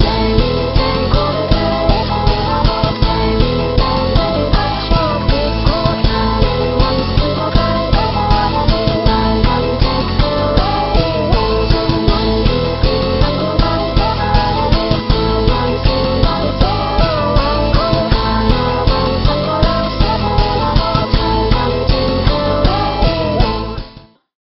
Say